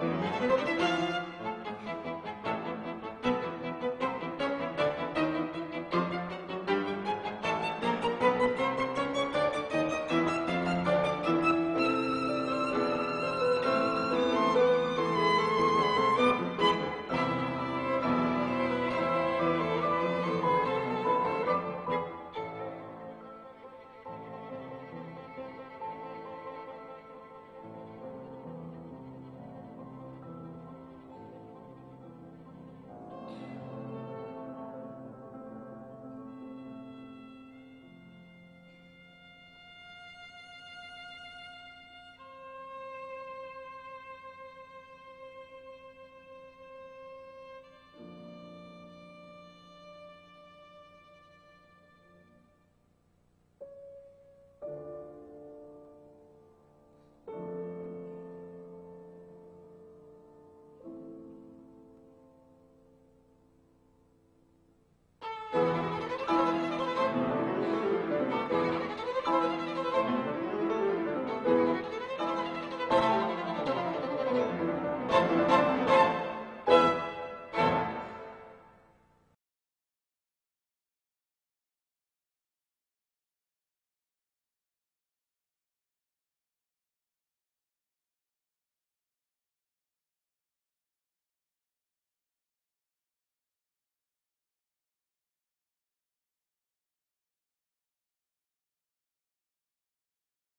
Música